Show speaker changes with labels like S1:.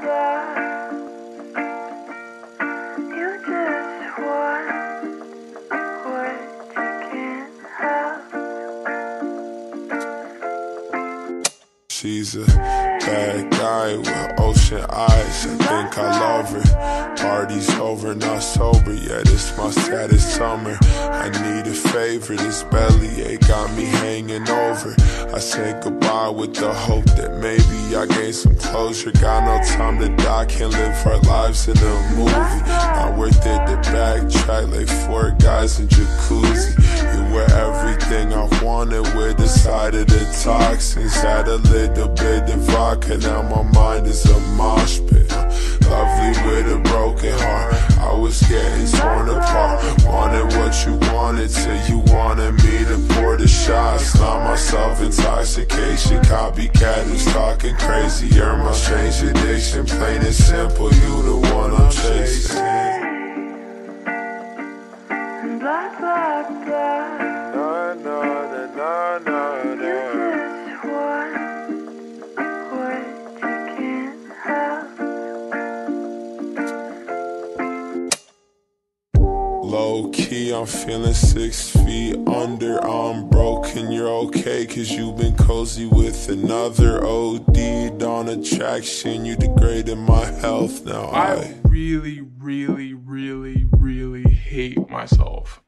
S1: girl. She's a bad guy with ocean eyes. I think I love her. Party's over, not sober yet. It's my saddest summer. I need a favor. This bellyache got me hanging over. I say goodbye with the hope that maybe I gain some closure. Got no time to die. Can't live our lives in a movie. Not worth it to backtrack like four guys in jacuzzi. Were everything I wanted with the side of the toxins. Had a little bit of vodka, now my mind is a mosh pit. Lovely with a broken heart. I was getting torn apart. Wanted what you wanted till you wanted me to pour the shots. Not myself intoxication. Copycat who's talking crazy. You're my strange addiction. Plain and simple,
S2: Blah, blah, blah.
S1: Na, na, na, na, na, Low key, I'm feeling six feet under. I'm broken, you're okay, cause you've been cozy with another OD'd on attraction. You degraded my health, now
S3: I
S1: I.
S3: really, really, really, really hate myself.